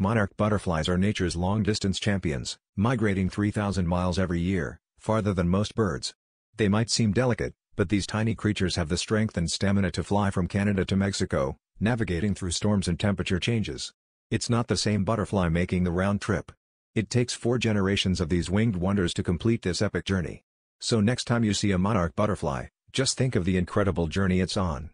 Monarch butterflies are nature's long-distance champions, migrating 3,000 miles every year, farther than most birds. They might seem delicate, but these tiny creatures have the strength and stamina to fly from Canada to Mexico, navigating through storms and temperature changes. It's not the same butterfly making the round trip. It takes four generations of these winged wonders to complete this epic journey. So next time you see a monarch butterfly, just think of the incredible journey it's on.